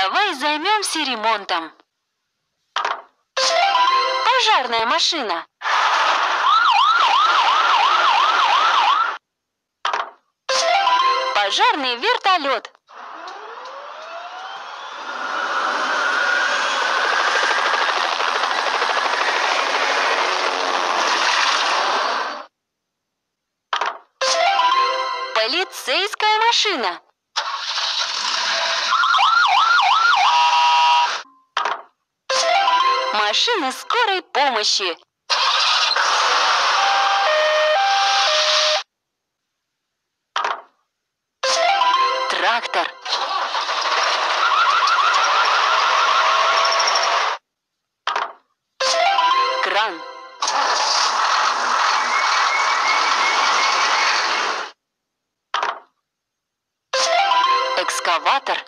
Давай займемся ремонтом. Пожарная машина. Пожарный вертолет. Полицейская машина. машины скорой помощи. Трактор. Кран. Экскаватор.